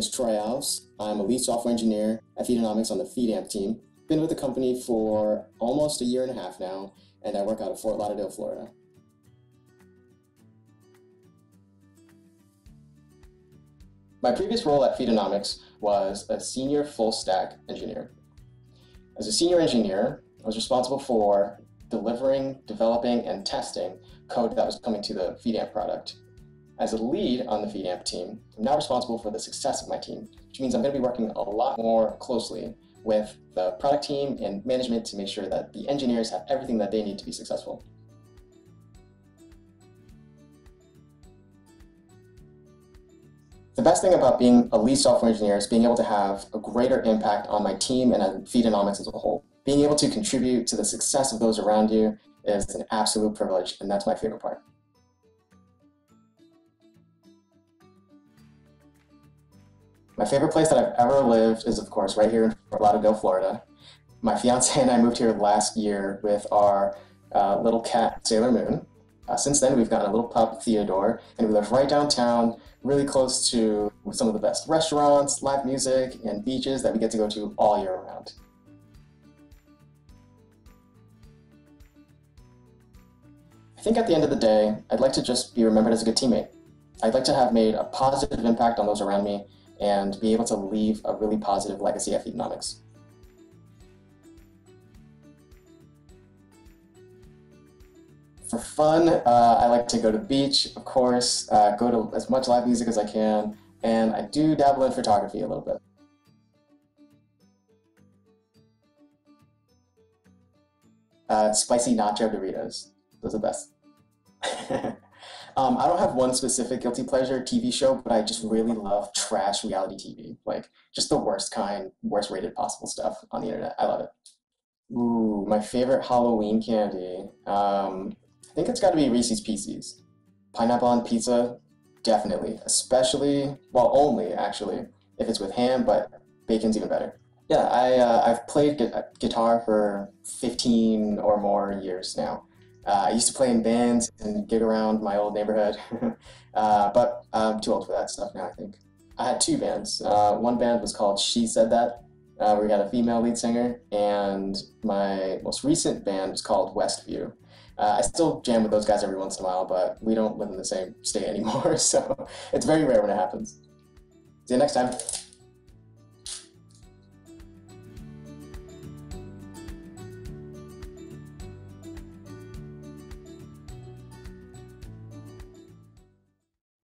is Troy Alves. I'm a lead software engineer at Feedonomics on the FeedAmp team. Been with the company for almost a year and a half now, and I work out of Fort Lauderdale, Florida. My previous role at Feedonomics was a senior full stack engineer. As a senior engineer, I was responsible for delivering, developing, and testing code that was coming to the FeedAmp product. As a lead on the FeedAmp team, I'm now responsible for the success of my team, which means I'm going to be working a lot more closely with the product team and management to make sure that the engineers have everything that they need to be successful. The best thing about being a lead software engineer is being able to have a greater impact on my team and on Feedonomics as a whole. Being able to contribute to the success of those around you is an absolute privilege, and that's my favorite part. My favorite place that I've ever lived is, of course, right here in Fort Lauderdale, Florida. My fiance and I moved here last year with our uh, little cat, Sailor Moon. Uh, since then, we've gotten a little pup, Theodore, and we live right downtown, really close to some of the best restaurants, live music, and beaches that we get to go to all year round. I think at the end of the day, I'd like to just be remembered as a good teammate. I'd like to have made a positive impact on those around me and be able to leave a really positive legacy at Feedonomics. For fun, uh, I like to go to the beach, of course, uh, go to as much live music as I can, and I do dabble in photography a little bit. Uh, spicy nacho Doritos. Those are the best. Um, I don't have one specific guilty pleasure TV show, but I just really love trash reality TV. Like just the worst kind, worst rated possible stuff on the internet. I love it. Ooh, my favorite Halloween candy. Um, I think it's got to be Reese's Pieces. Pineapple on pizza, definitely. Especially, well, only actually if it's with ham, but bacon's even better. Yeah, I uh, I've played gu- guitar for 15 or more years now. Uh, I used to play in bands and gig around my old neighborhood, uh, but I'm too old for that stuff now, I think. I had two bands. Uh, one band was called She Said That, uh, where we had a female lead singer, and my most recent band was called Westview. Uh, I still jam with those guys every once in a while, but we don't live in the same state anymore, so it's very rare when it happens. See you next time.